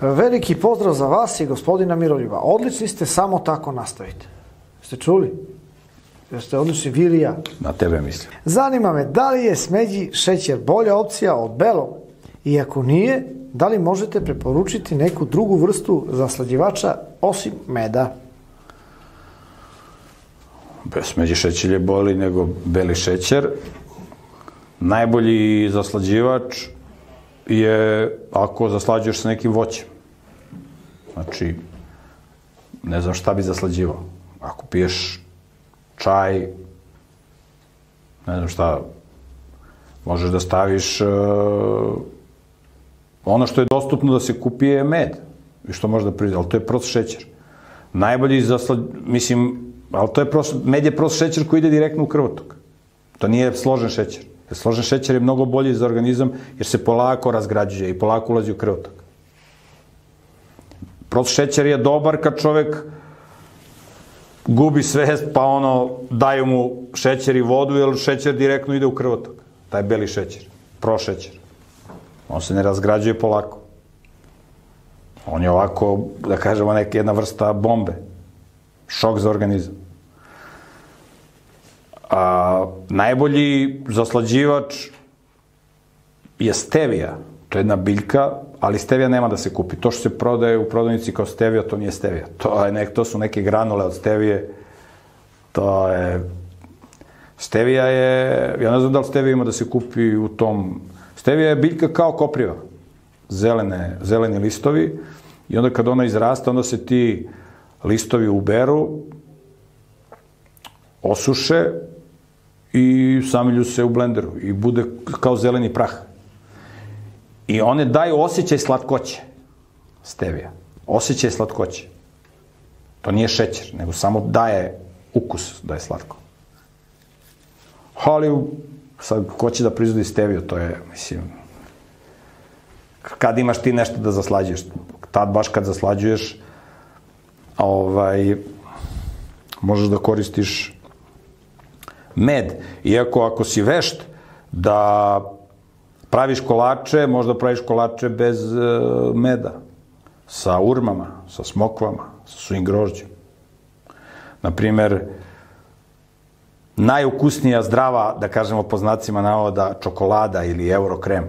Veliki pozdrav za vas i gospodina Miroljuba. Odlični ste, samo tako nastavite. Ste čuli? Jeste odlični vi ili ja. Na tebe mislim. Zanima me, da li je smeđi šećer bolja opcija od belog? I ako nije, da li možete preporučiti neku drugu vrstu zaslađivača osim meda? Smeđi šećer je bolji nego beli šećer. Najbolji zaslađivač je ako zaslađuješ sa nekim voćem. Znači, ne znam šta bi zaslađivao. Ako piješ čaj, ne znam šta, možeš da staviš uh, ono što je dostupno da se kupi je med i što može da proizvede, ali to je prost šećer. Najbolji zaslad, mislim, ali to je prost, med je prost šećer koji ide direktno u krvotok. To nije složen šećer. Složen šećer je mnogo bolji za organizam jer se polako razgrađuje i polako ulazi u krvotok. Prost šećer je dobar kad čovek gubi svest, pa ono, daju mu šećer i vodu, jer šećer direktno ide u krvotok. Taj beli šećer, prošećer. On se ne razgrađuje polako. On je ovako, da kažemo, neka jedna vrsta bombe. Šok za organizam. A, najbolji zaslađivač je stevija. To je jedna biljka, ali stevija nema da se kupi. To što se prodaje u prodavnici kao stevija, to nije stevija. To, je nek, to su neke granule od stevije. To je... Stevija je... Ja ne znam da li stevija ima da se kupi u tom... Stevija je biljka kao kopriva. Zelene, zeleni listovi. I onda kad ona izrasta, onda se ti listovi uberu, osuše i samilju se u blenderu i bude kao zeleni prah. I one daju osjećaj slatkoće. Stevija. Osjećaj slatkoće. To nije šećer, nego samo daje ukus da je slatko. Ali sad, ko će da proizvodi steviju, to je, mislim, kad imaš ti nešto da zaslađuješ, tad baš kad zaslađuješ, ovaj, možeš da koristiš med. Iako ako si vešt da praviš kolače, možda praviš kolače bez uh, meda, sa urmama, sa smokvama, sa svojim grožđem. Naprimer, najukusnija zdrava, da kažemo po znacima navoda, čokolada ili eurokrem,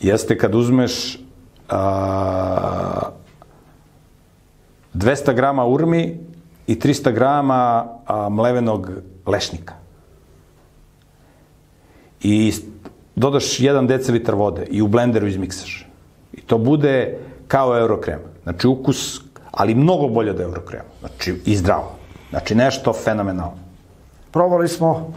jeste kad uzmeš a, 200 grama urmi i 300 grama a, mlevenog lešnika. I dodaš 1 decilitar vode i u blenderu izmiksaš. I to bude kao eurokrem. Znači ukus, ali mnogo bolje od eurokrema. Znači i zdravo. Znači nešto fenomenalno. Probali smo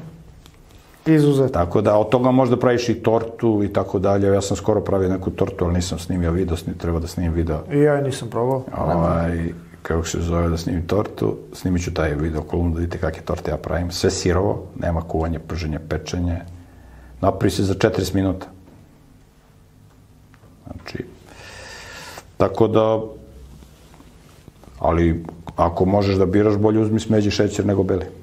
izuzet. Tako da od toga možda praviš i tortu i tako dalje. Ja sam skoro pravio neku tortu, ali nisam snimio video, snim, treba da snimim video. I ja nisam probao. Ovaj, kako se zove da snimim tortu, snimit ću taj video kolumnu da vidite kakve torte ja pravim. Sve sirovo, nema kuvanje, prženje, pečenje. Napravi se za 40 minuta. Znači, tako da, ali ako možeš da biraš, bolje uzmi smeđi šećer nego beli.